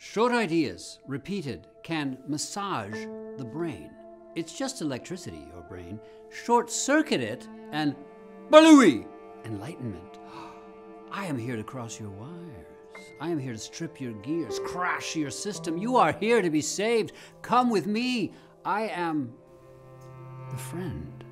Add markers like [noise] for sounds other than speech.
Short ideas, repeated, can massage the brain. It's just electricity, your brain. Short circuit it and balooey! Enlightenment. [gasps] I am here to cross your wires. I am here to strip your gears, crash your system. You are here to be saved. Come with me. I am the friend.